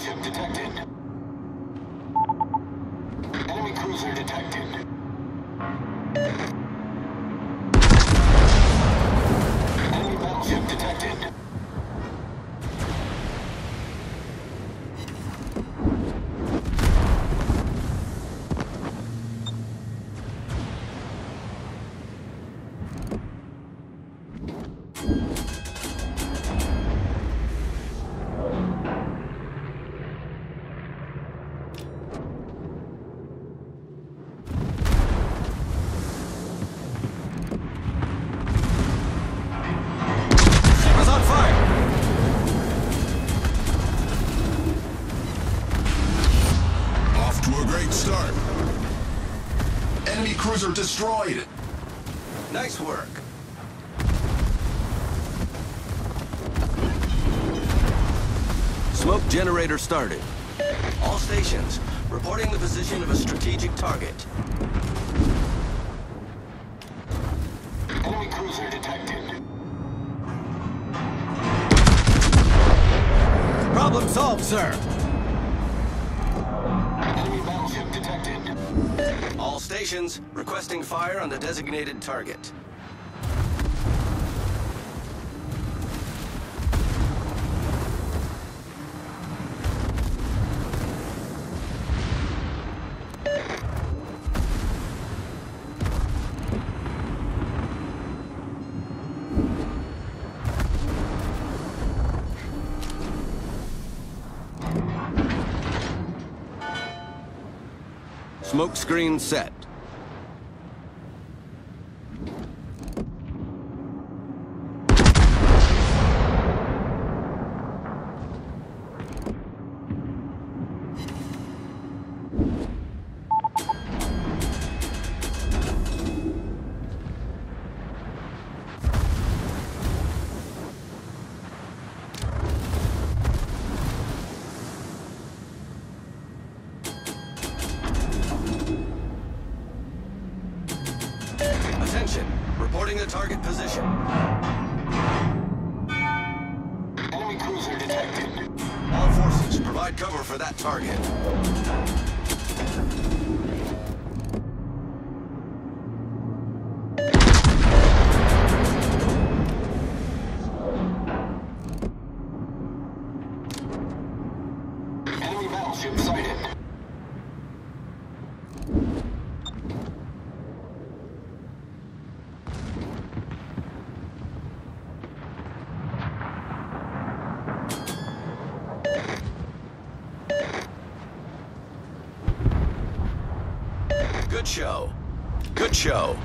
battleship detected. Enemy cruiser detected. Cruiser destroyed. Nice work. Smoke generator started. All stations, reporting the position of a strategic target. Enemy cruiser detected. Problem solved, sir. Stations, requesting fire on the designated target. Smoke screen set. Reporting the target position. Enemy cruiser detected. All forces, provide cover for that target. Good show. Good show.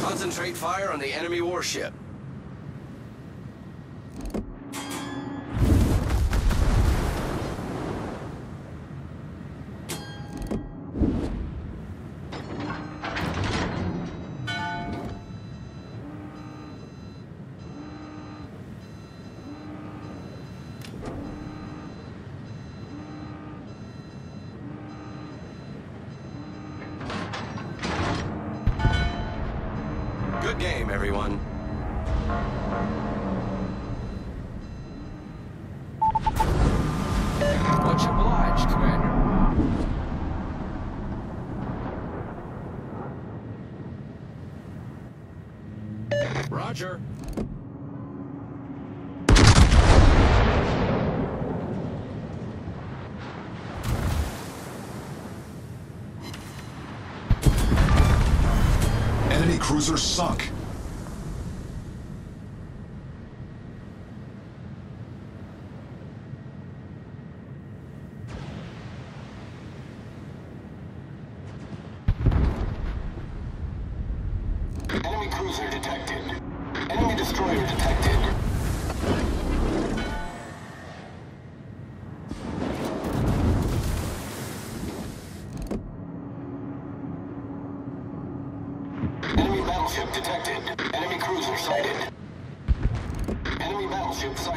Concentrate fire on the enemy warship. Roger. Enemy cruiser sunk. Destroyer detected. Enemy battleship detected. Enemy cruiser sighted. Enemy battleship sighted.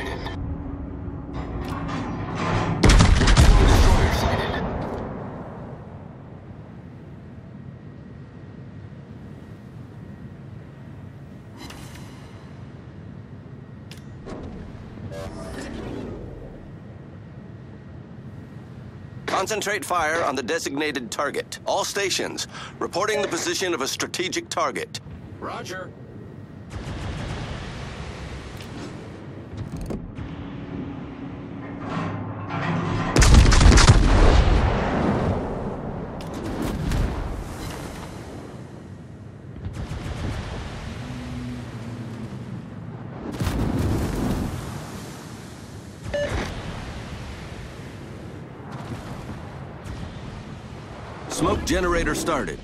Concentrate fire on the designated target. All stations, reporting the position of a strategic target. Roger. Smoke generator started.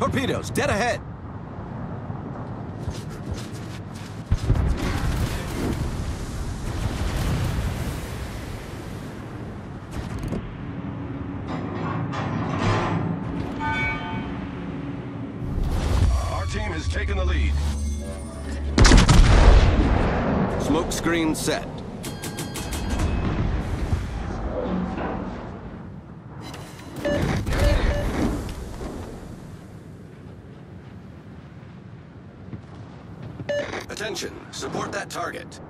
Torpedoes, dead ahead. Our team has taken the lead. Smoke screen set. Attention, support that target.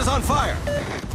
Is on fire!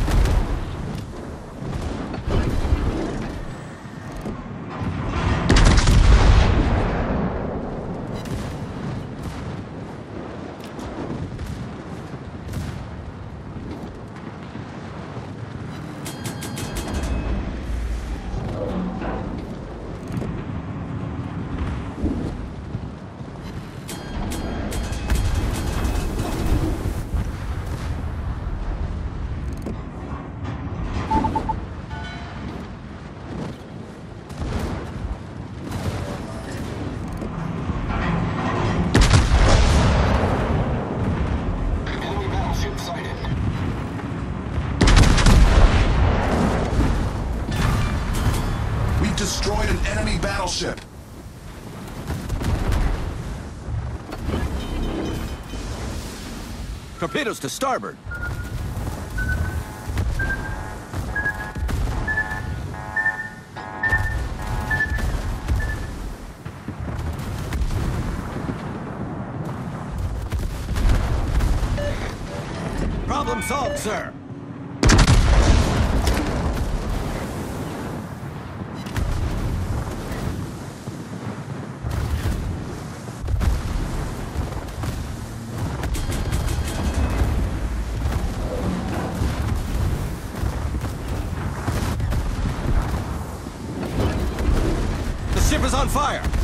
We've destroyed an enemy battleship. Torpedoes to starboard. Problem solved, sir. On fire.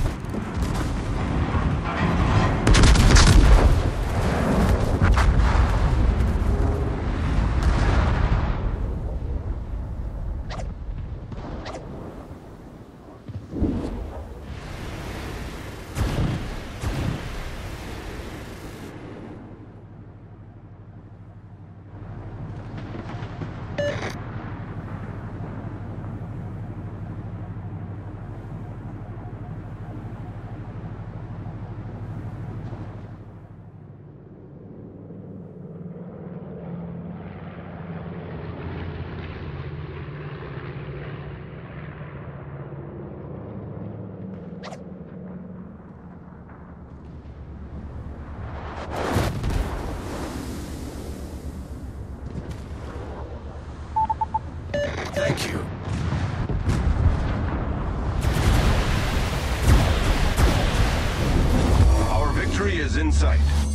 Thank you. Our victory is in sight.